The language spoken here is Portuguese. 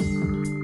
Música